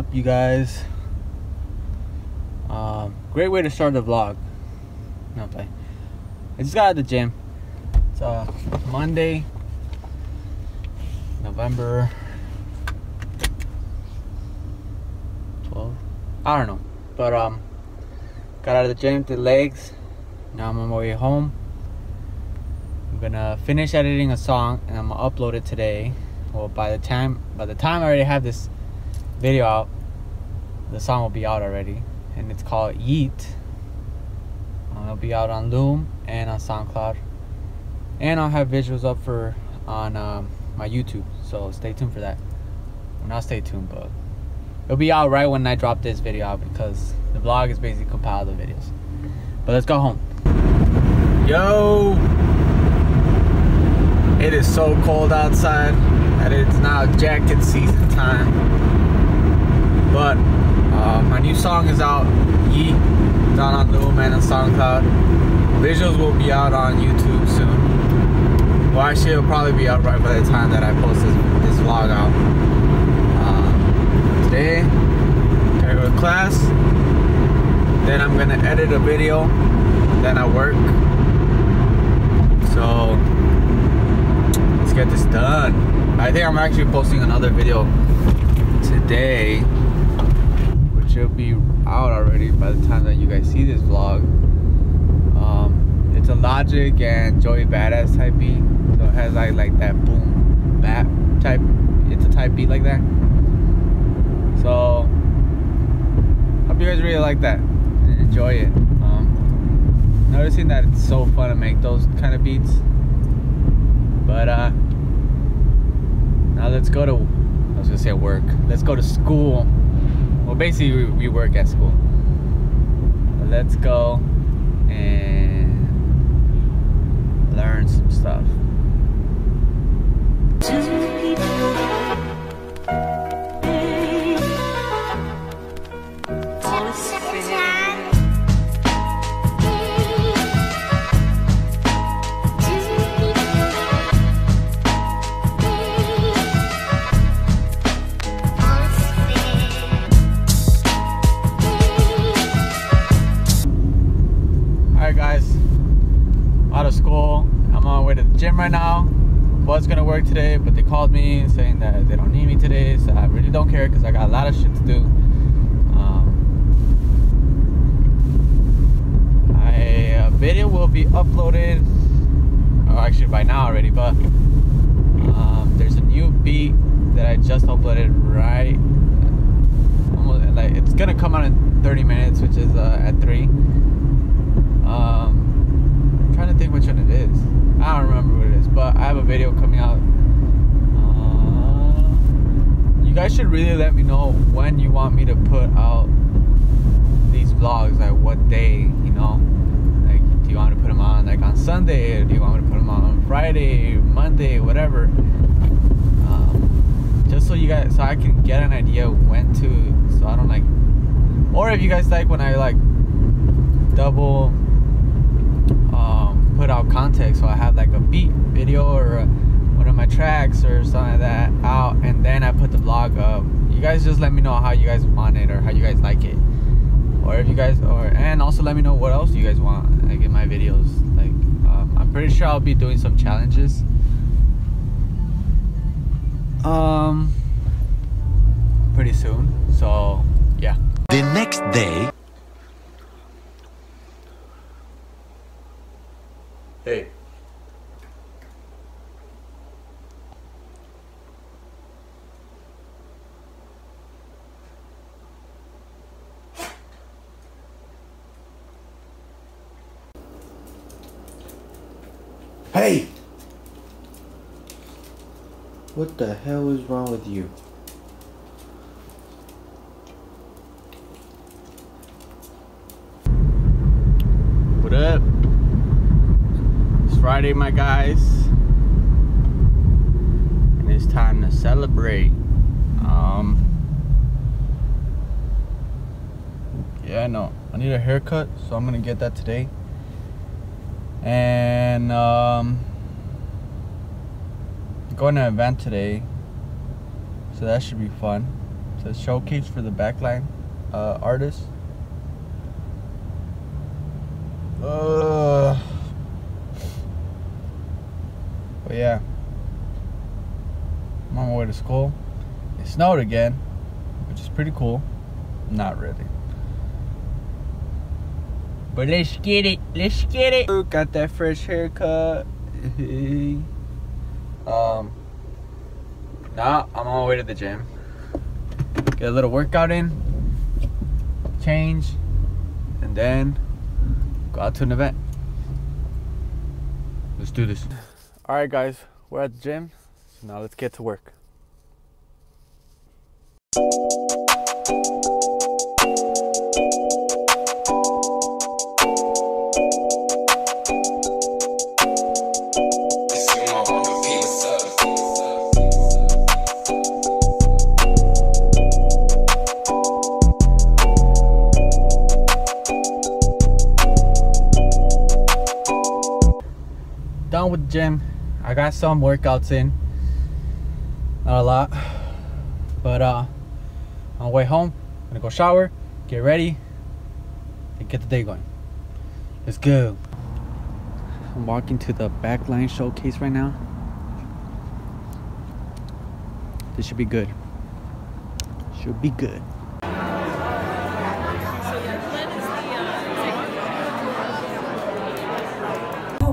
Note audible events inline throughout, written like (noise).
Up, you guys? Um, great way to start the vlog. No play. I just got out of the gym. It's uh, Monday, November 12. I don't know, but um, got out of the gym, did legs. Now I'm on my way home. I'm gonna finish editing a song and I'm gonna upload it today. Well, by the time by the time I already have this video out, the song will be out already, and it's called Yeet. Uh, it'll be out on LUM and on SoundCloud, and I'll have visuals up for on um, my YouTube. So stay tuned for that. Well, not stay tuned, but it'll be out right when I drop this video out because the vlog is basically compiled of videos. But let's go home. Yo, it is so cold outside that it's now jacket season time. But uh, my new song is out, Yeet. It's out on LUM and on SoundCloud. Visuals will be out on YouTube soon. Well, actually, it'll probably be out right by the time that I post this, this vlog out. Uh, today, I go to class. Then I'm gonna edit a video. Then I work. So let's get this done. I think I'm actually posting another video today should be out already by the time that you guys see this vlog. Um, it's a Logic and Joey Badass type beat, so it has like like that boom bap type. It's a type beat like that. So hope you guys really like that and enjoy it. Um, noticing that it's so fun to make those kind of beats. But uh, now let's go to. I was gonna say work. Let's go to school. Well, basically, we, we work at school. let's go and learn some stuff. Gym right now. Was gonna work today, but they called me saying that they don't need me today, so I really don't care because I got a lot of shit to do. Um, I, video will be uploaded, oh, actually by now already, but um, there's a new beat that I just uploaded right. Almost like it's gonna come out in 30 minutes, which is uh, at three. Um, I'm to think which one it is. I don't remember what it is, but I have a video coming out. Uh, you guys should really let me know when you want me to put out these vlogs, like what day, you know. Like, do you want to put them on like on Sunday? Or do you want me to put them on Friday, Monday, whatever? Um, just so you guys, so I can get an idea when to, so I don't like, or if you guys like when I like double put out content so I have like a beat video or a, one of my tracks or something like that out and then I put the vlog up. You guys just let me know how you guys want it or how you guys like it. Or if you guys or and also let me know what else you guys want like in my videos. Like um, I'm pretty sure I'll be doing some challenges. Um pretty soon so yeah. The next day Hey. Hey! What the hell is wrong with you? What up? Friday, my guys. And it's time to celebrate. Um, yeah, no, I need a haircut, so I'm gonna get that today. And um, going to an event today, so that should be fun. It's a showcase for the backline uh, artists. Uh, but yeah, I'm on my way to school. It snowed again, which is pretty cool. Not really. But let's get it. Let's get it. Got that fresh haircut. (laughs) um. Now I'm on my way to the gym. Get a little workout in. Change. And then go out to an event. Let's do this. All right, guys. We're at the gym. So now let's get to work. done with the gym. I got some workouts in. Not a lot. But uh on the way home, I'm gonna go shower, get ready, and get the day going. Let's go. I'm walking to the backline showcase right now. This should be good. Should be good.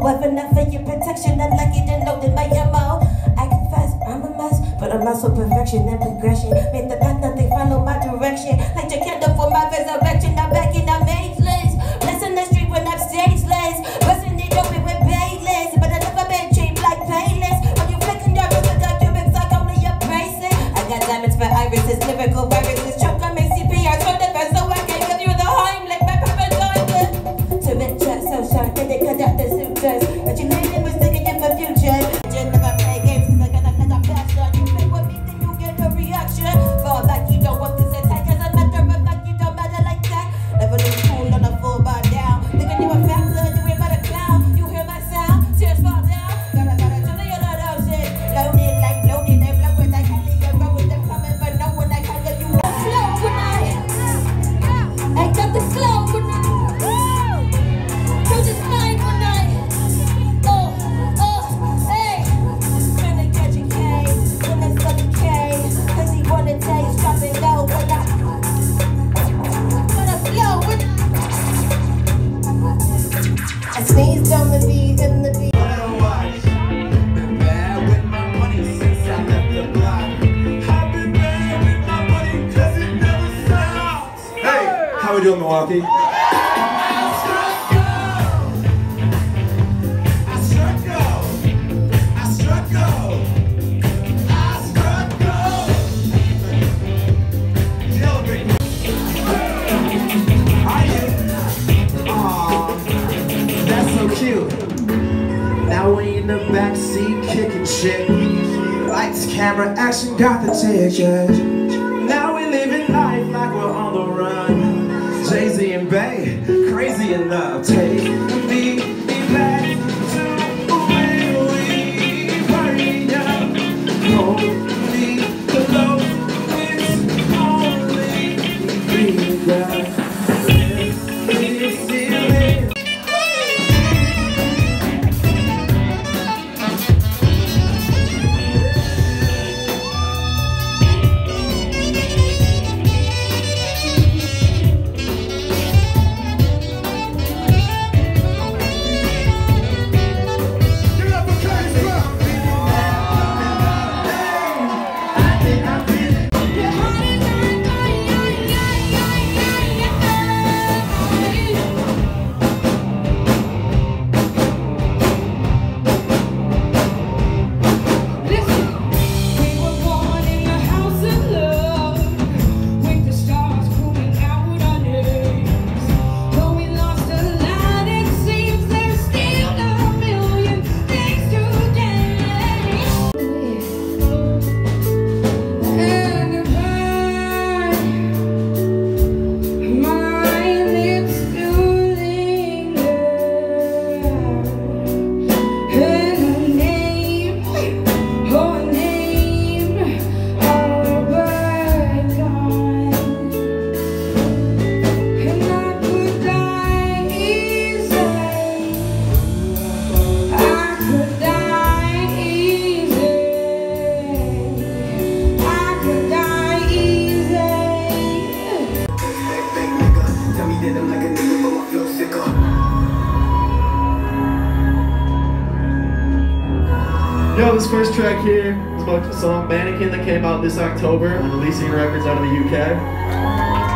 However, not for your protection, I like it and loaded my ammo. I confess, I'm a mess, but I'm also perfection and progression. Made the path, nothing follow my direction. Like your candle for my resurrection, I'm back in, I'm ageless. Blessing the street when I'm stageless. Busting it open with payless, but I never been cheap like payless. When you flicking your wrist with documents like only a bracelet. I got diamonds for irises, lyrical How Milwaukee? That's so cute. Now we in the backseat kicking shit. Lights, camera, action, got the ticket. Crazy enough. Take track here is about a song Mannequin that came out this October on Elysian Records out of the UK.